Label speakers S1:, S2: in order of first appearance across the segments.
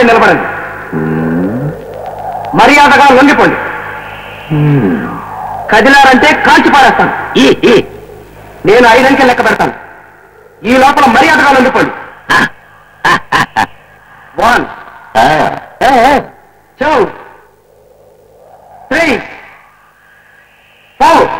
S1: అక్కడే నిలబడండి. మర్యాదగా లొంగిపోండి. కదిలారంటే కాల్చి పారేస్తాను. నేను ఐదంకె లెక్క పెడతాను. ఈ లోపల మర్యాదగా లొంగిపోండి. వన్. టూ. త్రీ. ఫోర్.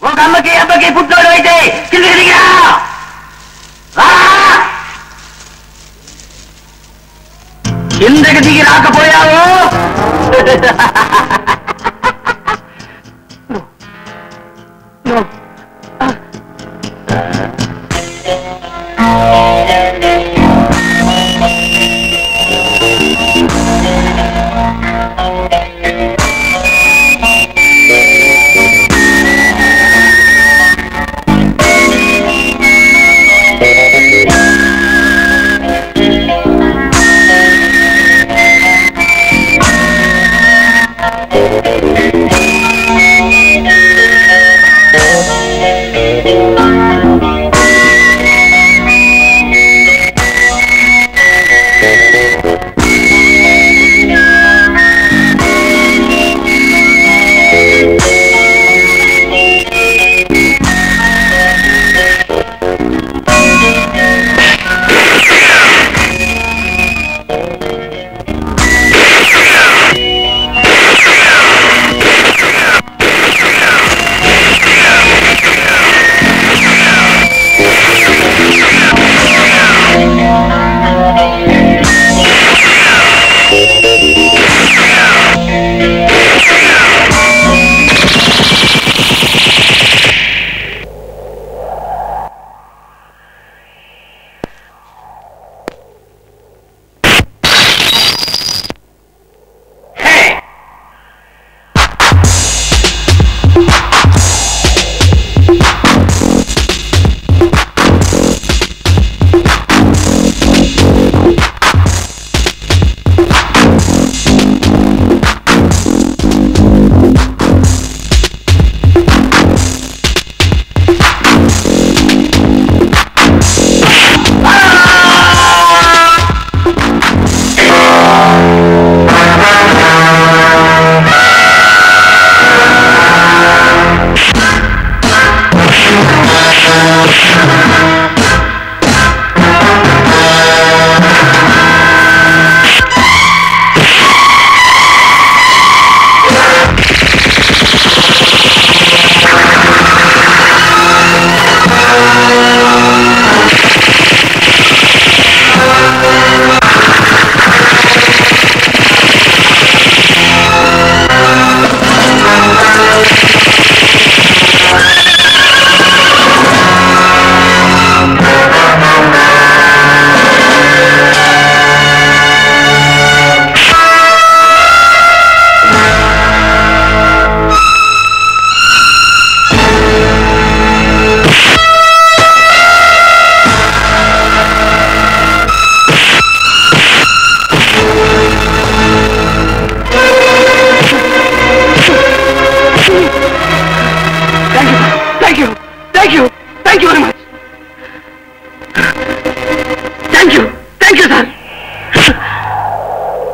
S1: கம்மக்கு எப்பக்கு புட்டோடு வைத்து கிள்ளுகிறீங்களா కిందకి దిగి రాకపోయావు?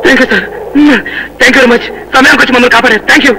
S1: Thank you sir thank you very much సమయానికి వచ్చి మమ్మల్ని కాపాడారు థ్యాంక్ యూ